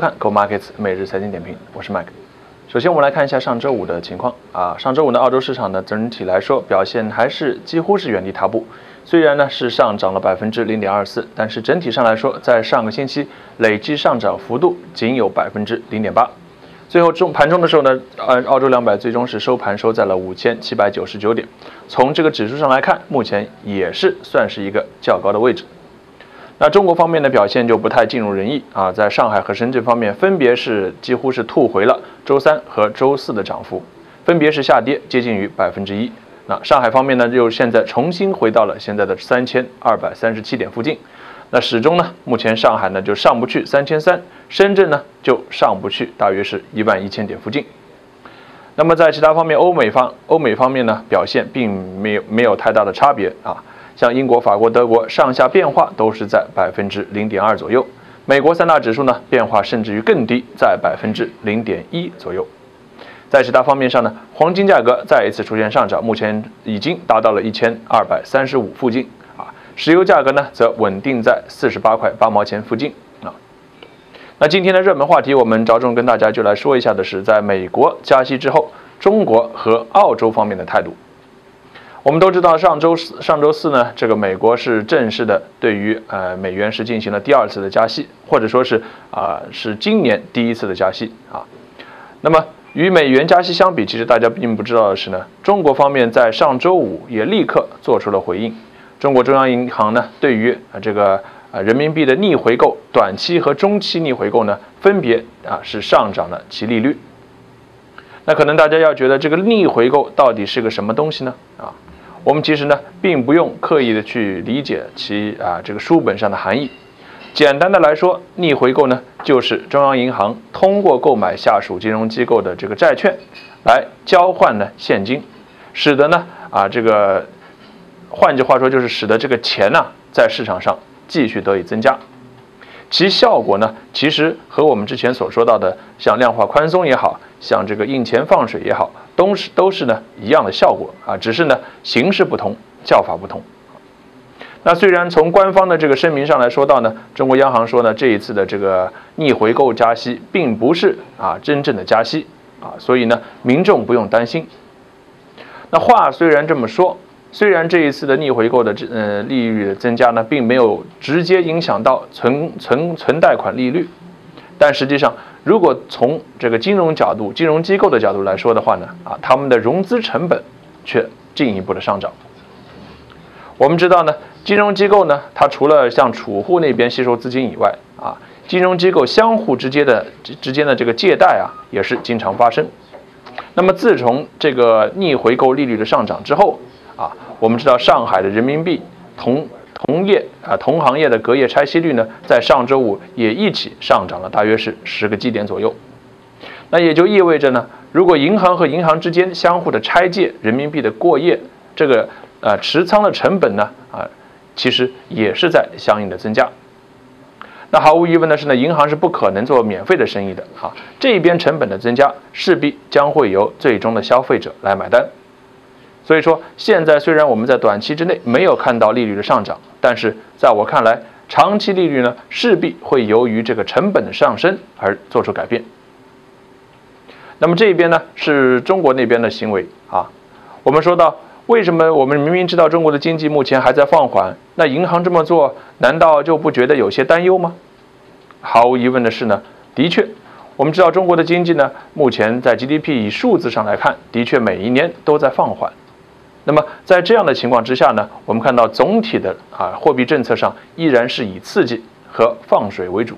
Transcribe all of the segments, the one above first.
看 Go Markets 每日财经点评，我是 Mike。首先，我们来看一下上周五的情况啊。上周五的，澳洲市场呢整体来说表现还是几乎是原地踏步，虽然呢是上涨了百分之零点二四，但是整体上来说，在上个星期累计上涨幅度仅有百分之零点八。最后中盘中的时候呢，呃，澳洲两百最终是收盘收在了五千七百九十九点。从这个指数上来看，目前也是算是一个较高的位置。那中国方面的表现就不太尽如人意啊，在上海和深圳方面，分别是几乎是吐回了周三和周四的涨幅，分别是下跌接近于百分之一。那上海方面呢，又现在重新回到了现在的三千二百三十七点附近。那始终呢，目前上海呢就上不去三千三，深圳呢就上不去，大约是一万一千点附近。那么在其他方面，欧美方欧美方面呢表现并没有没有太大的差别啊，像英国、法国、德国上下变化都是在百分之零点二左右，美国三大指数呢变化甚至于更低，在百分之零点一左右。在其他方面上呢，黄金价格再一次出现上涨，目前已经达到了一千二百三十五附近啊。石油价格呢，则稳定在四十八块八毛钱附近啊。那今天的热门话题，我们着重跟大家就来说一下的是，在美国加息之后，中国和澳洲方面的态度。我们都知道，上周四上周四呢，这个美国是正式的对于呃美元是进行了第二次的加息，或者说是啊是今年第一次的加息啊。那么与美元加息相比，其实大家并不知道的是呢，中国方面在上周五也立刻做出了回应。中国中央银行呢，对于啊这个啊人民币的逆回购，短期和中期逆回购呢，分别啊是上涨了其利率。那可能大家要觉得这个逆回购到底是个什么东西呢？啊，我们其实呢并不用刻意的去理解其啊这个书本上的含义。简单的来说，逆回购呢就是中央银行通过购买下属金融机构的这个债券，来交换呢现金，使得呢啊这个。换句话说，就是使得这个钱呢在市场上继续得以增加，其效果呢其实和我们之前所说到的像量化宽松也好像这个印钱放水也好，都是都是呢一样的效果啊，只是呢形式不同，叫法不同。那虽然从官方的这个声明上来说到呢，中国央行说呢这一次的这个逆回购加息并不是啊真正的加息啊，所以呢民众不用担心。那话虽然这么说。虽然这一次的逆回购的这呃利率的增加呢，并没有直接影响到存存存贷款利率，但实际上，如果从这个金融角度、金融机构的角度来说的话呢，啊，他们的融资成本却进一步的上涨。我们知道呢，金融机构呢，它除了向储户那边吸收资金以外，啊，金融机构相互之间的之间的这个借贷啊，也是经常发生。那么自从这个逆回购利率的上涨之后，啊，我们知道上海的人民币同同业啊同行业的隔夜拆息率呢，在上周五也一起上涨了，大约是十个基点左右。那也就意味着呢，如果银行和银行之间相互的拆借人民币的过夜，这个呃持仓的成本呢啊，其实也是在相应的增加。那毫无疑问的是呢，银行是不可能做免费的生意的啊，这一边成本的增加势必将会由最终的消费者来买单。所以说，现在虽然我们在短期之内没有看到利率的上涨，但是在我看来，长期利率呢势必会由于这个成本的上升而做出改变。那么这一边呢是中国那边的行为啊。我们说到，为什么我们明明知道中国的经济目前还在放缓，那银行这么做难道就不觉得有些担忧吗？毫无疑问的是呢，的确，我们知道中国的经济呢目前在 GDP 以数字上来看，的确每一年都在放缓。那么在这样的情况之下呢，我们看到总体的啊货币政策上依然是以刺激和放水为主。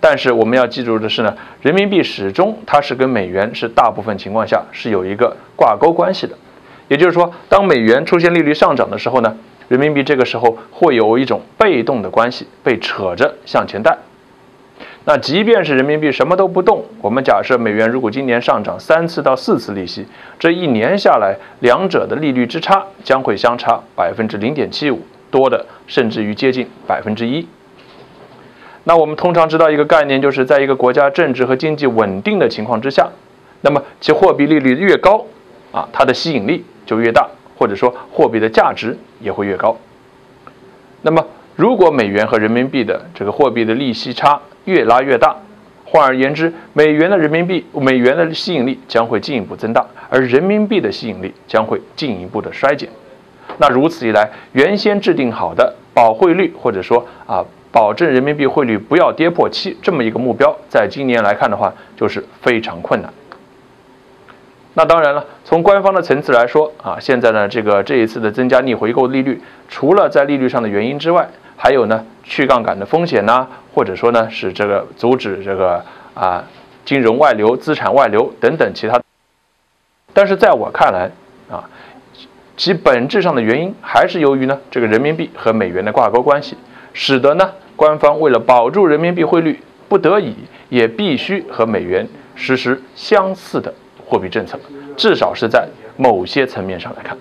但是我们要记住的是呢，人民币始终它是跟美元是大部分情况下是有一个挂钩关系的。也就是说，当美元出现利率上涨的时候呢，人民币这个时候会有一种被动的关系被扯着向前带。那即便是人民币什么都不动，我们假设美元如果今年上涨三次到四次利息，这一年下来，两者的利率之差将会相差百分之零点七五，多的甚至于接近百分之一。那我们通常知道一个概念，就是在一个国家政治和经济稳定的情况之下，那么其货币利率越高，啊，它的吸引力就越大，或者说货币的价值也会越高。那么如果美元和人民币的这个货币的利息差越拉越大，换而言之，美元的人民币美元的吸引力将会进一步增大，而人民币的吸引力将会进一步的衰减。那如此一来，原先制定好的保汇率或者说啊保证人民币汇率不要跌破七这么一个目标，在今年来看的话，就是非常困难。那当然了，从官方的层次来说啊，现在呢这个这一次的增加逆回购利率，除了在利率上的原因之外，还有呢去杠杆的风险呐，或者说呢是这个阻止这个啊金融外流、资产外流等等其他。但是在我看来啊，其本质上的原因还是由于呢这个人民币和美元的挂钩关系，使得呢官方为了保住人民币汇率，不得已也必须和美元实施相似的。货币政策，至少是在某些层面上来看。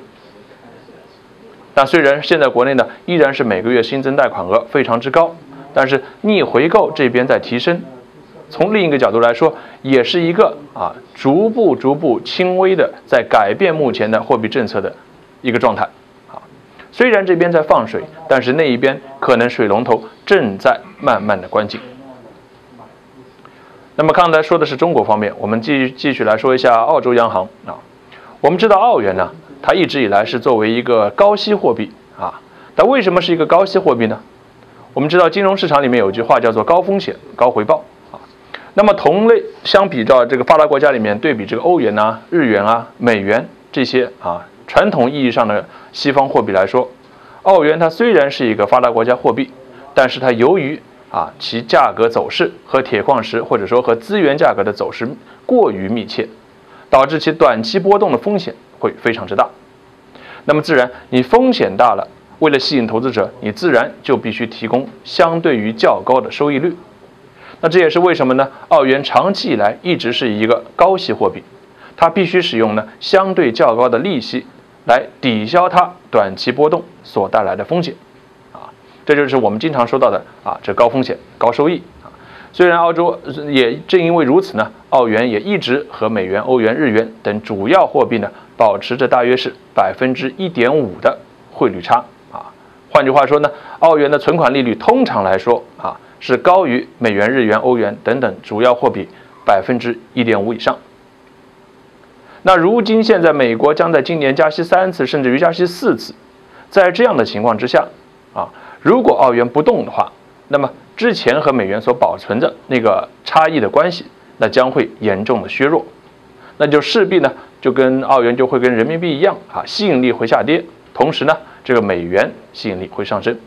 但虽然现在国内呢依然是每个月新增贷款额非常之高，但是逆回购这边在提升。从另一个角度来说，也是一个啊逐步逐步轻微的在改变目前的货币政策的一个状态。啊，虽然这边在放水，但是那一边可能水龙头正在慢慢的关紧。那么刚才说的是中国方面，我们继续继续来说一下澳洲央行啊。我们知道澳元呢，它一直以来是作为一个高息货币啊。它为什么是一个高息货币呢？我们知道金融市场里面有句话叫做高风险高回报啊。那么同类相比较这个发达国家里面对比这个欧元呐、日元啊、美元这些啊传统意义上的西方货币来说，澳元它虽然是一个发达国家货币，但是它由于啊，其价格走势和铁矿石或者说和资源价格的走势过于密切，导致其短期波动的风险会非常之大。那么自然，你风险大了，为了吸引投资者，你自然就必须提供相对于较高的收益率。那这也是为什么呢？澳元长期以来一直是一个高息货币，它必须使用呢相对较高的利息来抵消它短期波动所带来的风险。啊这就是我们经常说到的啊，这高风险高收益。虽然澳洲也正因为如此呢，澳元也一直和美元、欧元、日元等主要货币呢保持着大约是百分之一点五的汇率差啊。换句话说呢，澳元的存款利率通常来说啊是高于美元、日元、欧元等等主要货币百分之一点五以上。那如今现在美国将在今年加息三次，甚至于加息四次，在这样的情况之下啊。如果澳元不动的话，那么之前和美元所保存的那个差异的关系，那将会严重的削弱，那就势必呢就跟澳元就会跟人民币一样啊，吸引力会下跌，同时呢这个美元吸引力会上升。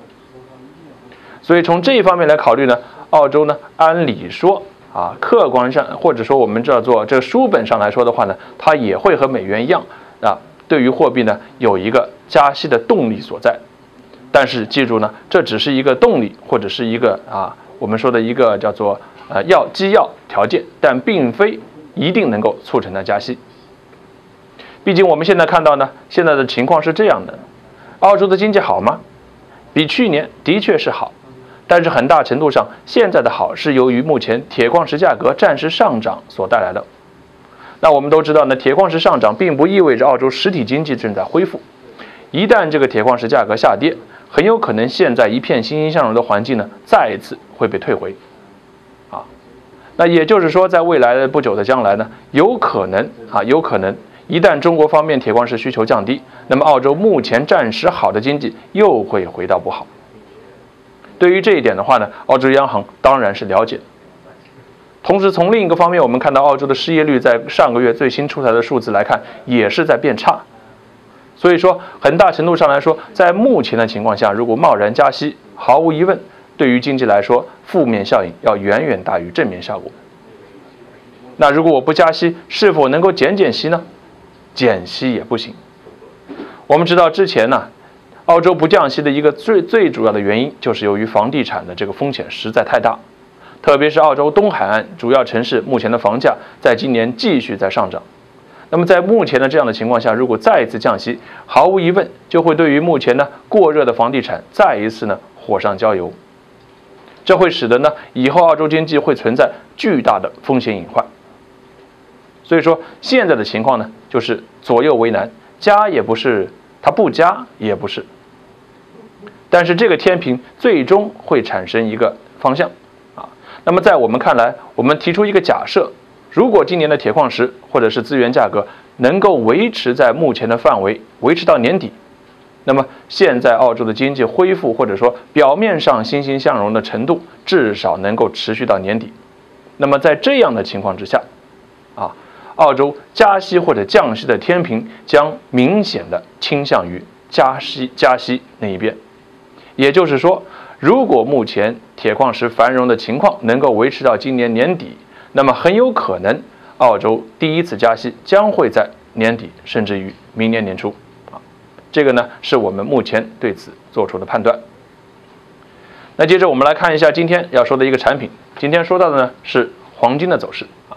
所以从这一方面来考虑呢，澳洲呢按理说啊，客观上或者说我们叫做这个书本上来说的话呢，它也会和美元一样啊，对于货币呢有一个加息的动力所在。但是记住呢，这只是一个动力或者是一个啊，我们说的一个叫做呃要基要条件，但并非一定能够促成它加息。毕竟我们现在看到呢，现在的情况是这样的：澳洲的经济好吗？比去年的确是好，但是很大程度上现在的好是由于目前铁矿石价格暂时上涨所带来的。那我们都知道呢，铁矿石上涨并不意味着澳洲实体经济正在恢复。一旦这个铁矿石价格下跌，很有可能现在一片欣欣向荣的环境呢，再一次会被退回，啊，那也就是说，在未来的不久的将来呢，有可能啊，有可能一旦中国方面铁矿石需求降低，那么澳洲目前暂时好的经济又会回到不好。对于这一点的话呢，澳洲央行当然是了解。同时，从另一个方面，我们看到澳洲的失业率在上个月最新出台的数字来看，也是在变差。所以说，很大程度上来说，在目前的情况下，如果贸然加息，毫无疑问，对于经济来说，负面效应要远远大于正面效果。那如果我不加息，是否能够减减息呢？减息也不行。我们知道之前呢，澳洲不降息的一个最最主要的原因，就是由于房地产的这个风险实在太大，特别是澳洲东海岸主要城市目前的房价，在今年继续在上涨。那么在目前的这样的情况下，如果再一次降息，毫无疑问就会对于目前呢过热的房地产再一次呢火上浇油，这会使得呢以后澳洲经济会存在巨大的风险隐患。所以说现在的情况呢就是左右为难，加也不是，它不加也不是，但是这个天平最终会产生一个方向啊，那么在我们看来，我们提出一个假设：如果今年的铁矿石或者是资源价格能够维持在目前的范围，维持到年底，那么现在澳洲的经济恢复或者说表面上欣欣向荣的程度，至少能够持续到年底。那么在这样的情况之下，啊，澳洲加息或者降息的天平将明显的倾向于加息加息那一边。也就是说。如果目前铁矿石繁荣的情况能够维持到今年年底，那么很有可能澳洲第一次加息将会在年底，甚至于明年年初。啊，这个呢是我们目前对此做出的判断。那接着我们来看一下今天要说的一个产品。今天说到的呢是黄金的走势。啊，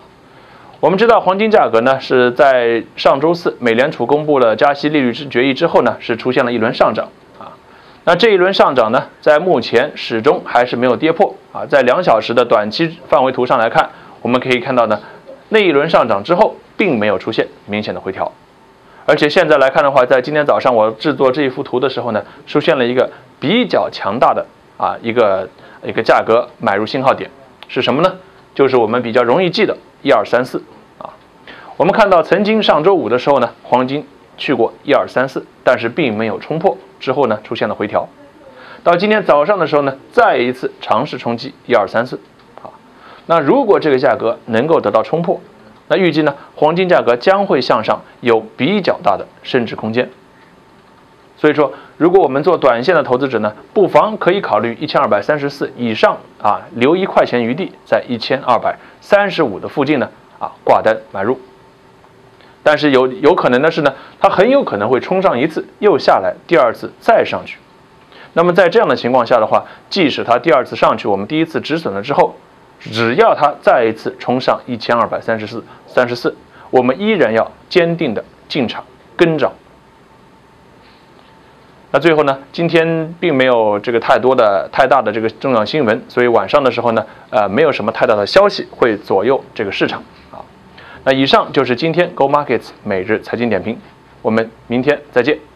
我们知道黄金价格呢是在上周四美联储公布了加息利率之决议之后呢是出现了一轮上涨啊。那这一轮上涨呢，在目前始终还是没有跌破啊。在两小时的短期范围图上来看，我们可以看到呢，那一轮上涨之后，并没有出现明显的回调，而且现在来看的话，在今天早上我制作这一幅图的时候呢，出现了一个比较强大的啊一个一个价格买入信号点，是什么呢？就是我们比较容易记的一二三四啊。我们看到曾经上周五的时候呢，黄金去过一二三四，但是并没有冲破。之后呢，出现了回调，到今天早上的时候呢，再一次尝试冲击一二三四，那如果这个价格能够得到冲破，那预计呢，黄金价格将会向上有比较大的升值空间。所以说，如果我们做短线的投资者呢，不妨可以考虑一千二百三十四以上啊，留一块钱余地，在一千二百三十五的附近呢，啊，挂单买入。但是有有可能的是呢，它很有可能会冲上一次又下来，第二次再上去。那么在这样的情况下的话，即使它第二次上去，我们第一次止损了之后，只要它再一次冲上一千二百三十四三十四，我们依然要坚定的进场跟涨。那最后呢，今天并没有这个太多的太大的这个重要新闻，所以晚上的时候呢，呃，没有什么太大的消息会左右这个市场啊。那以上就是今天 Go Markets 每日财经点评，我们明天再见。